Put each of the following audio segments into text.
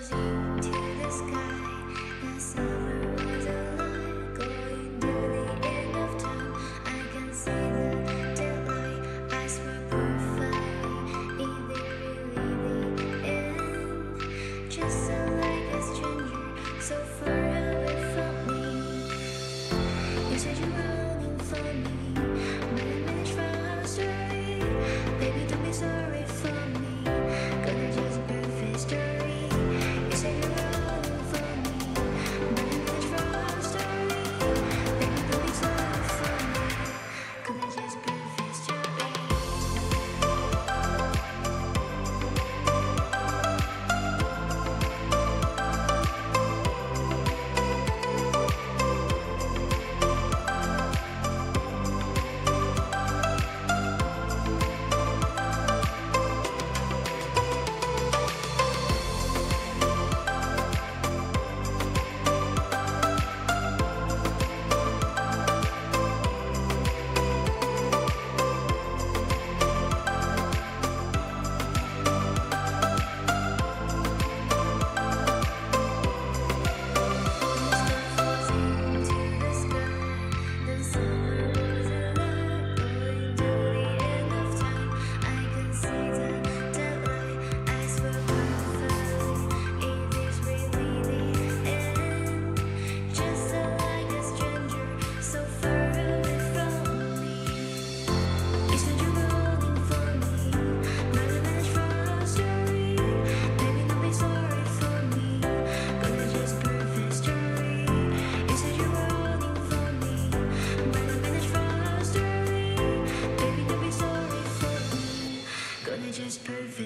was you.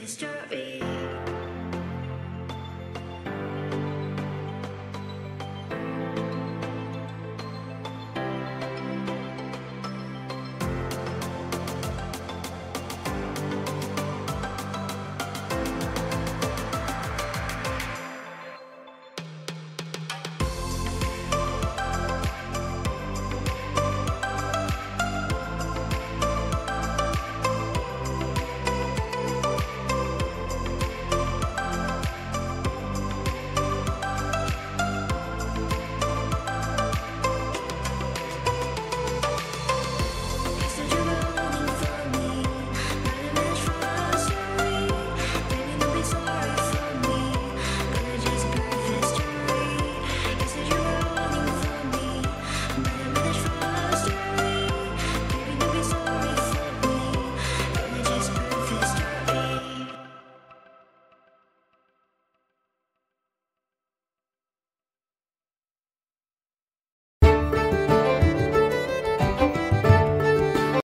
Mr.